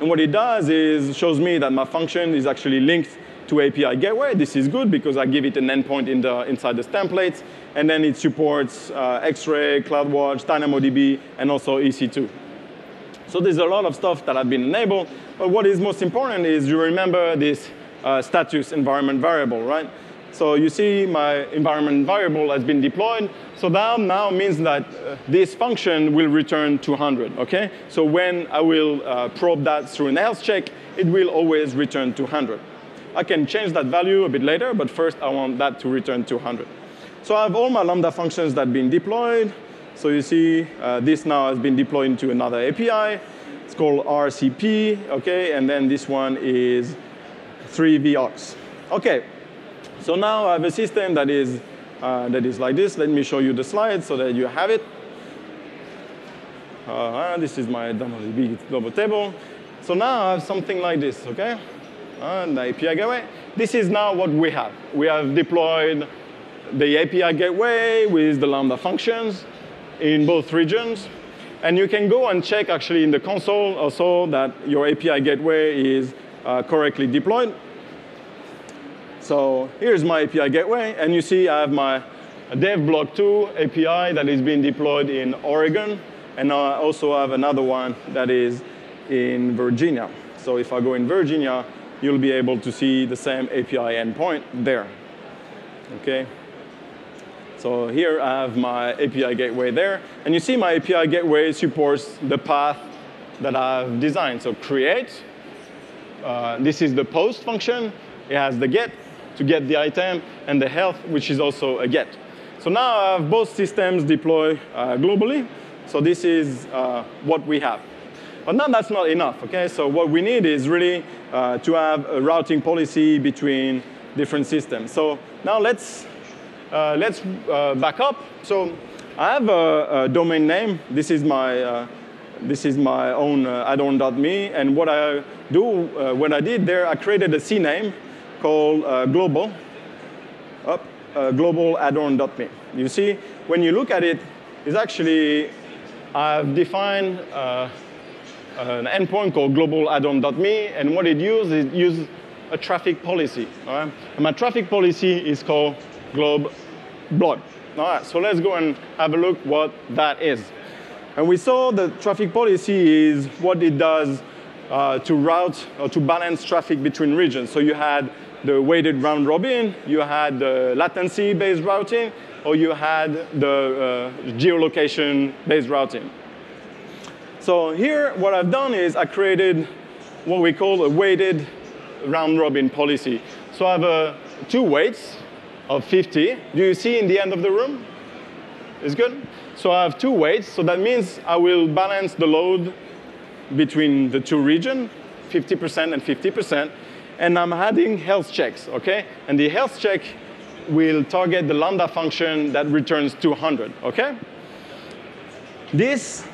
And what it does is shows me that my function is actually linked to API gateway. This is good because I give it an endpoint in the, inside this template, and then it supports uh, X-Ray, CloudWatch, DynamoDB, and also EC2. So there's a lot of stuff that I've been enabled, but what is most important is you remember this uh, status environment variable, right? So you see my environment variable has been deployed. So that now means that uh, this function will return 200, okay? So when I will uh, probe that through an health check, it will always return 200. I can change that value a bit later, but first I want that to return 200. So I have all my Lambda functions that have been deployed. So you see uh, this now has been deployed into another API. It's called RCP, okay? And then this one is 3VOX. Okay, so now I have a system that is, uh, that is like this. Let me show you the slide so that you have it. Uh, this is my DynamoDB global table. So now I have something like this, okay? and the API gateway. This is now what we have. We have deployed the API gateway with the Lambda functions in both regions. And you can go and check actually in the console also that your API gateway is uh, correctly deployed. So here's my API gateway, and you see I have my dev block 2 API that is being deployed in Oregon, and I also have another one that is in Virginia. So if I go in Virginia, you'll be able to see the same API endpoint there. Okay. So here I have my API gateway there, and you see my API gateway supports the path that I've designed. So create, uh, this is the post function. It has the get to get the item, and the health, which is also a get. So now I have both systems deploy uh, globally. So this is uh, what we have. But now that's not enough, okay? So what we need is really uh, to have a routing policy between different systems. So now let's, uh, let's uh, back up. So I have a, a domain name. This is my, uh, this is my own uh, addon.me. And what I do, uh, what I did there, I created a CNAME called uh, global, up, uh, global addon.me. You see, when you look at it, it's actually, I've defined uh, an endpoint called global-addon.me, and what it uses is uses a traffic policy. All right? And my traffic policy is called globe blood. All right, so let's go and have a look what that is. And we saw the traffic policy is what it does uh, to route or to balance traffic between regions. So you had the weighted round robin, you had the latency-based routing, or you had the uh, geolocation-based routing. So here, what I've done is I created what we call a weighted round robin policy. So I have uh, two weights of 50. Do you see in the end of the room? It's good? So I have two weights. So that means I will balance the load between the two regions, 50% and 50%. And I'm adding health checks, OK? And the health check will target the lambda function that returns 200, OK? This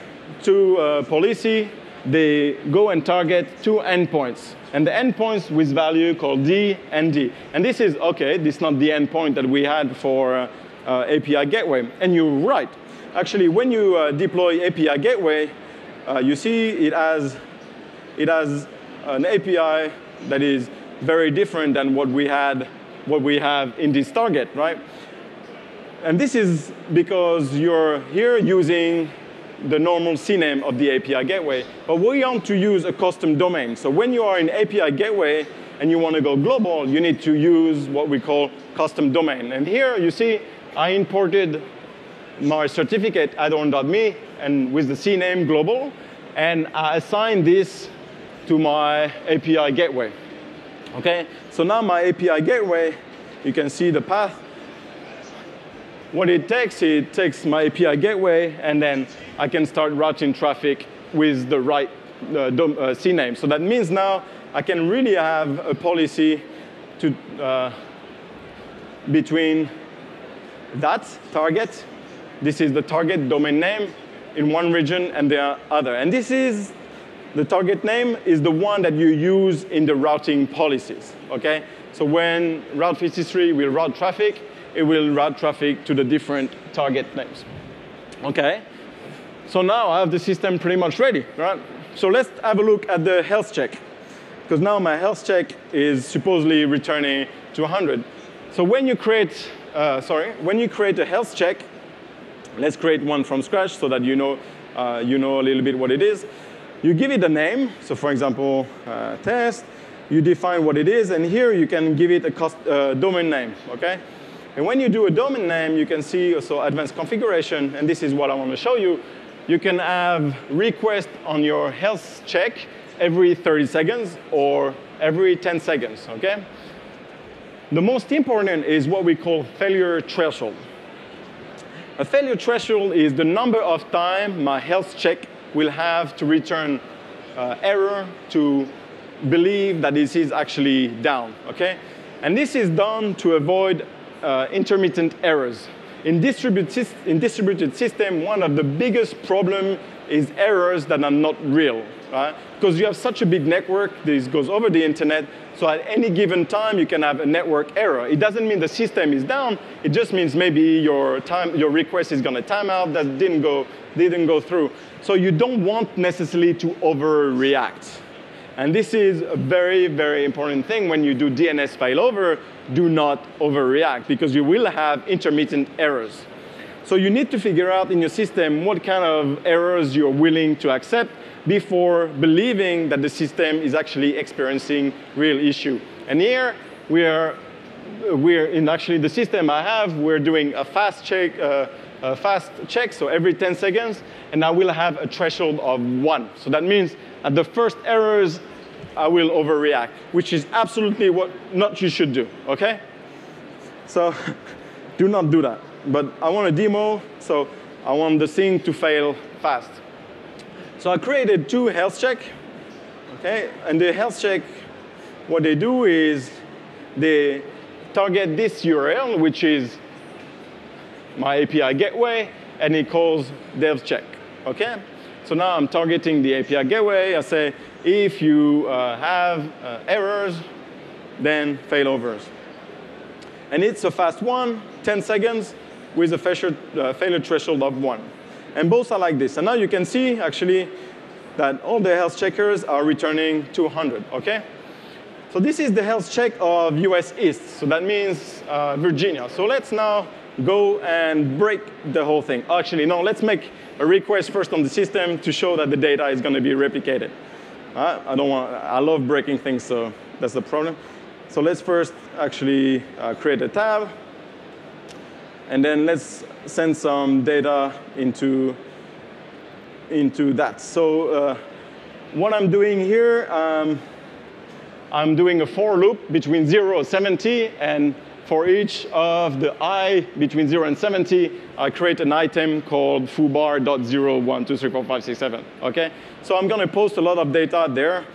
to uh, policy, they go and target two endpoints. And the endpoints with value called D and D. And this is, OK, this is not the endpoint that we had for uh, uh, API gateway. And you're right. Actually, when you uh, deploy API gateway, uh, you see it has, it has an API that is very different than what we had, what we have in this target, right? And this is because you're here using the normal CNAME of the API gateway, but we want to use a custom domain. So when you are in API gateway and you want to go global, you need to use what we call custom domain. And here you see I imported my certificate addon.me and with the CNAME global, and I assigned this to my API gateway. Okay, so now my API gateway, you can see the path what it takes, it takes my API gateway, and then I can start routing traffic with the right uh, uh, CNAME. So that means now I can really have a policy to, uh, between that target, this is the target domain name in one region and the other. And this is, the target name is the one that you use in the routing policies, okay? So when Route 53 will route traffic, it will route traffic to the different target names. Okay? So now I have the system pretty much ready, right? So let's have a look at the health check. Because now my health check is supposedly returning to 100. So when you create, uh, sorry, when you create a health check, let's create one from scratch so that you know, uh, you know a little bit what it is. You give it a name. So for example, uh, test. You define what it is. And here you can give it a cost, uh, domain name, OK? And when you do a domain name, you can see also advanced configuration, and this is what I want to show you. You can have request on your health check every 30 seconds or every 10 seconds, okay? The most important is what we call failure threshold. A failure threshold is the number of time my health check will have to return uh, error to believe that this is actually down, okay? And this is done to avoid uh, intermittent errors. In, distributed, in distributed system, one of the biggest problem is errors that are not real, right? Because you have such a big network, this goes over the internet, so at any given time you can have a network error. It doesn't mean the system is down, it just means maybe your, time, your request is gonna time out, that didn't go, didn't go through. So you don't want necessarily to overreact. And this is a very, very important thing when you do DNS failover, do not overreact because you will have intermittent errors. So you need to figure out in your system what kind of errors you're willing to accept before believing that the system is actually experiencing real issue. And here we are, we're in actually the system I have, we're doing a fast check, uh, a fast check, so every 10 seconds, and I will have a threshold of one. So that means at the first errors, I will overreact, which is absolutely what not you should do, okay? So do not do that. But I want a demo, so I want the thing to fail fast. So I created two health check, okay? And the health check, what they do is they target this URL, which is my API gateway, and it calls dev check, okay? So now I'm targeting the API gateway. I say, if you uh, have uh, errors, then failovers. And it's a fast one, 10 seconds, with a failure, uh, failure threshold of one. And both are like this. And now you can see, actually, that all the health checkers are returning 200, okay? So this is the health check of US East. So that means uh, Virginia. So let's now go and break the whole thing. Actually, no, let's make a request first on the system to show that the data is going to be replicated. Uh, I don't want, I love breaking things, so that's the problem. So let's first actually uh, create a tab. And then let's send some data into, into that. So uh, what I'm doing here, um, I'm doing a for loop between 0 and 70, and for each of the i between 0 and 70, I create an item called foobar.012345667, okay? So I'm gonna post a lot of data there,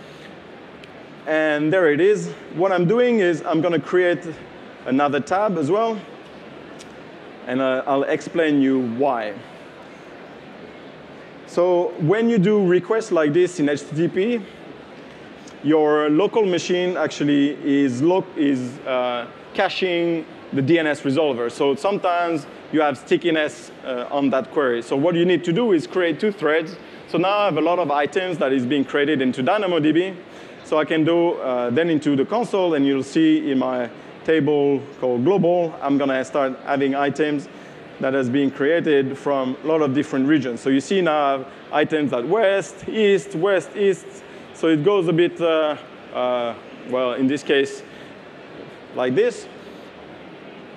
and there it is. What I'm doing is I'm gonna create another tab as well, and I'll explain you why. So when you do requests like this in HTTP, your local machine actually is, is uh, caching the DNS resolver. So sometimes you have stickiness uh, on that query. So what you need to do is create two threads. So now I have a lot of items that is being created into DynamoDB. So I can do uh, then into the console, and you'll see in my table called global, I'm going to start adding items that has been created from a lot of different regions. So you see now items at west, east, west, east. So it goes a bit, uh, uh, well, in this case, like this.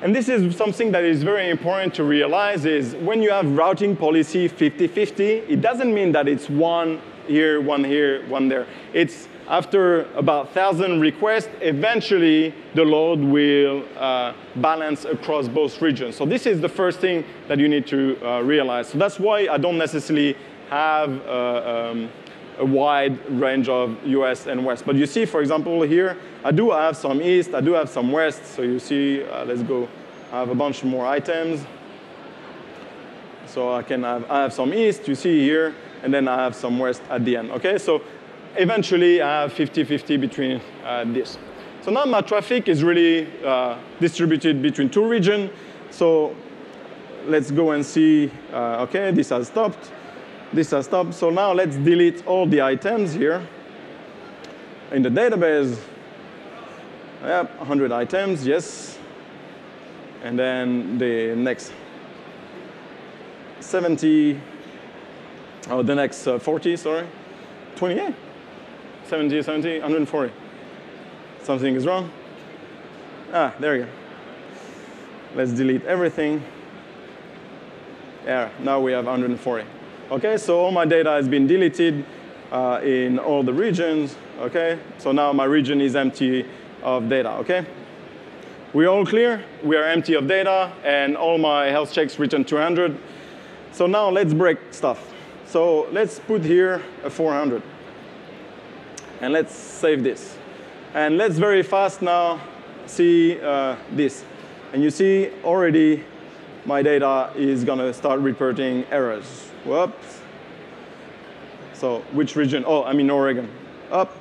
And this is something that is very important to realize is when you have routing policy 50-50, it doesn't mean that it's one here, one here, one there. It's after about 1,000 requests, eventually the load will uh, balance across both regions. So this is the first thing that you need to uh, realize. So that's why I don't necessarily have uh, um, a wide range of US and West. But you see, for example, here, I do have some East, I do have some West. So you see, uh, let's go, I have a bunch more items. So I can have, I have some East, you see here, and then I have some West at the end. Okay, so eventually I have 50-50 between uh, this. So now my traffic is really uh, distributed between two regions. So let's go and see, uh, okay, this has stopped. This has stopped. So now let's delete all the items here. In the database, yep, 100 items, yes. And then the next 70, oh, the next uh, 40, sorry, 28. 70, 70, 140. Something is wrong. Ah, there you go. Let's delete everything. Yeah, now we have 140. Okay, so all my data has been deleted uh, in all the regions. Okay, so now my region is empty of data. Okay, We're all clear? We are empty of data, and all my health checks return 200. So now let's break stuff. So let's put here a 400. And let's save this. And let's very fast now see uh, this. And you see already my data is going to start reporting errors. Whoops. So which region? Oh, I'm in Oregon. Up,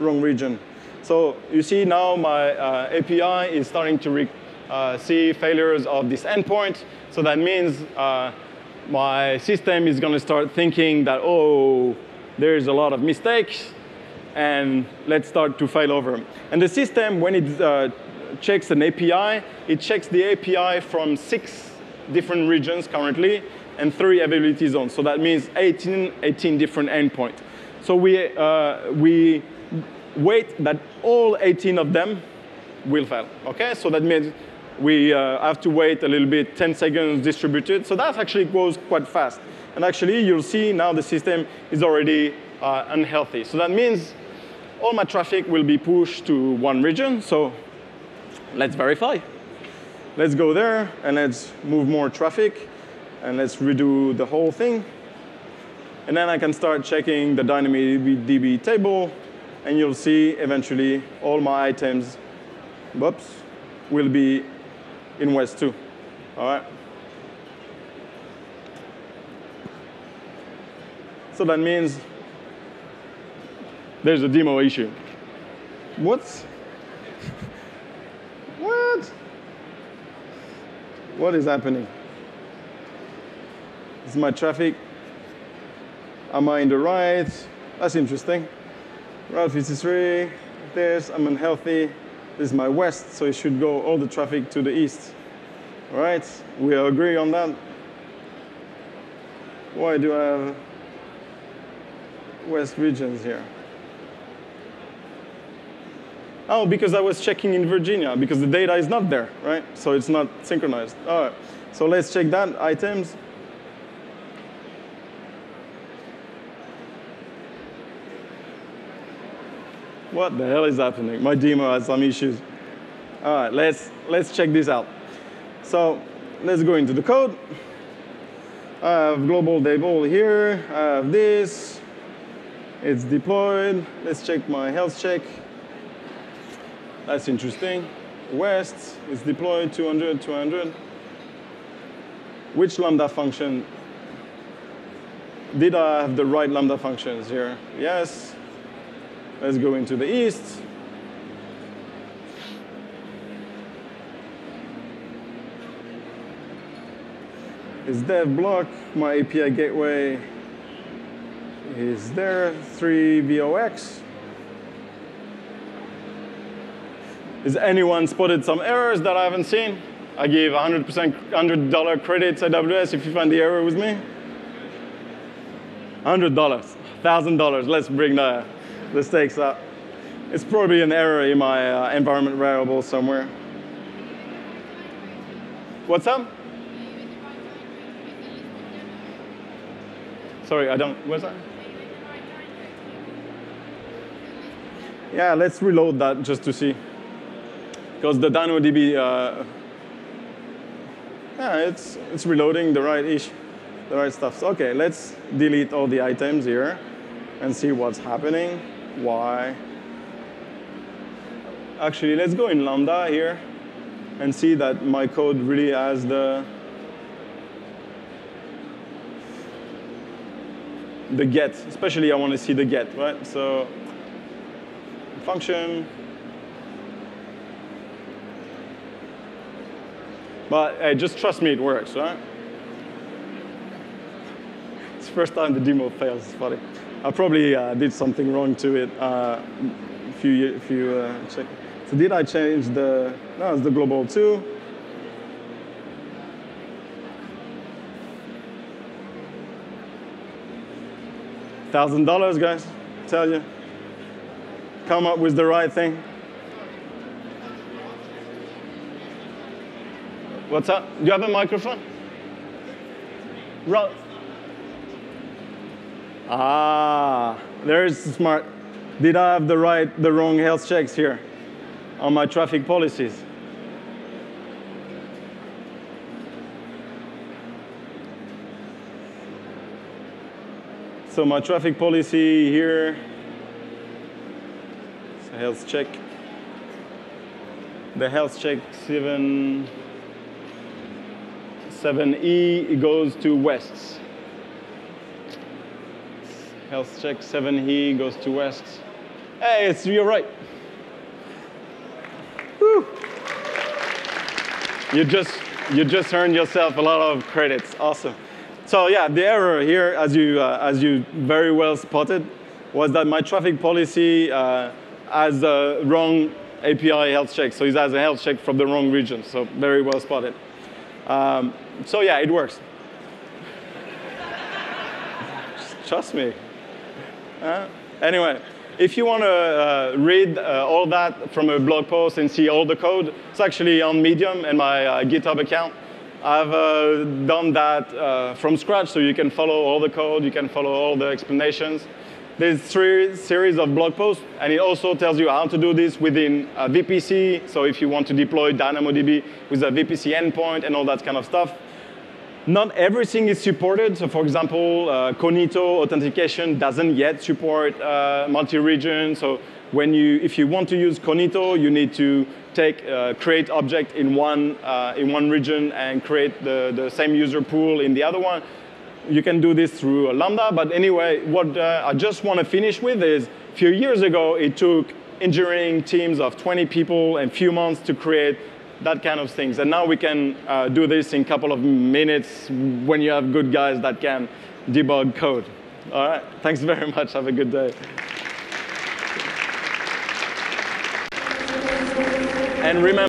wrong region. So you see now my uh, API is starting to uh, see failures of this endpoint. So that means uh, my system is going to start thinking that, oh, there's a lot of mistakes, and let's start to fail over. And the system, when it uh, checks an API, it checks the API from six different regions currently and three availability zones. So that means 18, 18 different endpoints. So we, uh, we wait that all 18 of them will fail. Okay, so that means we uh, have to wait a little bit, 10 seconds distributed. So that actually goes quite fast. And actually, you'll see now the system is already unhealthy. So that means all my traffic will be pushed to one region. So let's verify. Let's go there and let's move more traffic and let's redo the whole thing. And then I can start checking the DynamoDB table and you'll see eventually all my items, whoops, will be in West 2. All right. So that means there's a demo issue. What? what? What is happening? Is my traffic? Am I in the right? That's interesting. Route 53, this, I'm unhealthy. This is my west, so it should go all the traffic to the east. All right, we agree on that. Why do I have west regions here? Oh, because I was checking in Virginia, because the data is not there, right? So it's not synchronized. All right, so let's check that, items. What the hell is happening? My demo has some issues. All right, let's, let's check this out. So let's go into the code. I have global table here. I have this. It's deployed. Let's check my health check. That's interesting. West is deployed 200, 200. Which Lambda function? Did I have the right Lambda functions here? Yes. Let's go into the east. Is dev blog, my API gateway is there, 3 VOX. Is anyone spotted some errors that I haven't seen? I give 100% $100 credits at AWS if you find the error with me. $100, $1,000, let's bring the the stakes up. It's probably an error in my uh, environment variable somewhere. What's up? Sorry, I don't, what's that? Yeah, let's reload that just to see. Because the DynamoDB, uh, yeah, it's, it's reloading the right ish, the right stuff. So, okay, let's delete all the items here and see what's happening why. Actually, let's go in Lambda here and see that my code really has the the get, especially I want to see the get, right? So function. But hey, just trust me, it works, right? It's the first time the demo fails, it's funny. I probably uh, did something wrong to it uh, if you, if you uh, check. So did I change the, no, it's the global two. Thousand dollars, guys, tell you. Come up with the right thing. What's up? Do you have a microphone? Right. Ah, there's smart. Did I have the right, the wrong health checks here on my traffic policies? So my traffic policy here, health check. The health check 7, 7E, it goes to west. health check, 7E goes to west. Hey, it's your right. You just, you just earned yourself a lot of credits. Awesome. So yeah, the error here, as you, uh, as you very well spotted, was that my traffic policy uh, has the wrong API health check. So it has a health check from the wrong region. So very well spotted. Um, so yeah, it works. Trust me. Uh, anyway, if you want to uh, read uh, all that from a blog post and see all the code, it's actually on Medium and my uh, GitHub account. I've uh, done that uh, from scratch, so you can follow all the code, you can follow all the explanations. There's three series of blog posts, and it also tells you how to do this within a VPC. So if you want to deploy DynamoDB with a VPC endpoint and all that kind of stuff. Not everything is supported. So for example, uh, Cognito authentication doesn't yet support uh, multi-region. So when you, if you want to use Cognito, you need to take, uh, create object in one, uh, in one region and create the, the same user pool in the other one. You can do this through Lambda, but anyway, what uh, I just want to finish with is, a few years ago, it took engineering teams of 20 people and few months to create that kind of things. And now we can uh, do this in a couple of minutes when you have good guys that can debug code. All right, thanks very much. Have a good day. And remember,